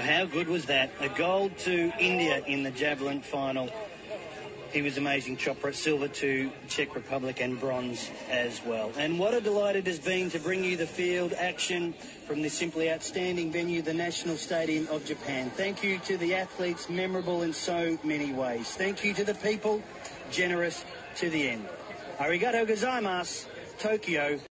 How good was that? A gold to India in the javelin final. He was amazing. Chopra, silver to Czech Republic and bronze as well. And what a delight it has been to bring you the field action from this simply outstanding venue, the National Stadium of Japan. Thank you to the athletes, memorable in so many ways. Thank you to the people, generous to the end. Arigato gozaimasu, Tokyo.